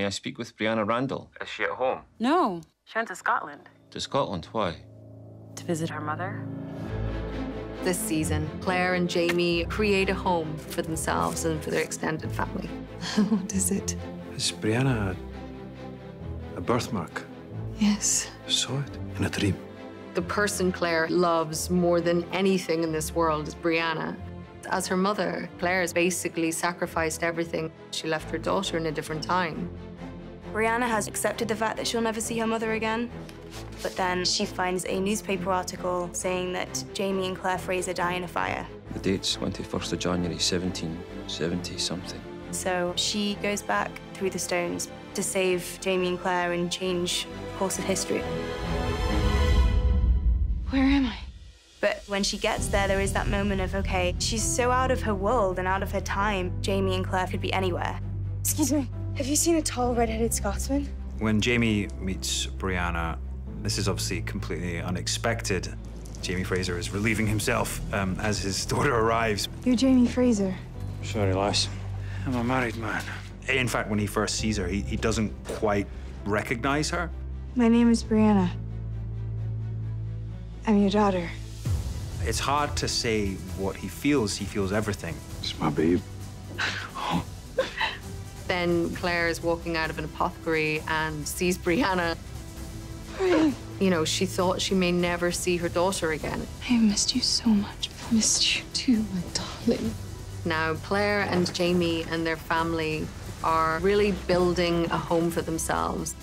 May I speak with Brianna Randall? Is she at home? No. She went to Scotland. To Scotland? Why? To visit her mother. This season, Claire and Jamie create a home for themselves and for their extended family. what is it? Is Brianna a birthmark? Yes. I saw it in a dream. The person Claire loves more than anything in this world is Brianna. As her mother, Claire has basically sacrificed everything. She left her daughter in a different time. Brianna has accepted the fact that she'll never see her mother again. But then she finds a newspaper article saying that Jamie and Claire Fraser die in a fire. The date's 21st of January, 1770 something. So she goes back through the stones to save Jamie and Claire and change the course of history. Where am I? But when she gets there, there is that moment of, okay, she's so out of her world and out of her time. Jamie and Claire could be anywhere. Excuse me, have you seen a tall, red-headed Scotsman? When Jamie meets Brianna, this is obviously completely unexpected. Jamie Fraser is relieving himself um, as his daughter arrives. You're Jamie Fraser. Sorry, lass. I'm a married man. In fact, when he first sees her, he, he doesn't quite recognize her. My name is Brianna. I'm your daughter. It's hard to say what he feels. He feels everything. It's my babe. Then Claire is walking out of an apothecary and sees Brianna. You know, she thought she may never see her daughter again. I have missed you so much. I missed you too, my darling. Now, Claire and Jamie and their family are really building a home for themselves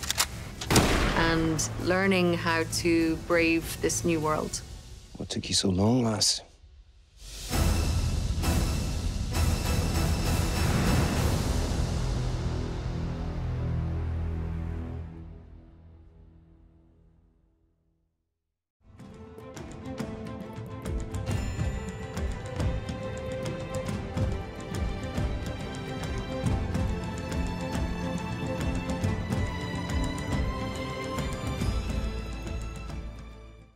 and learning how to brave this new world. What took you so long, lass?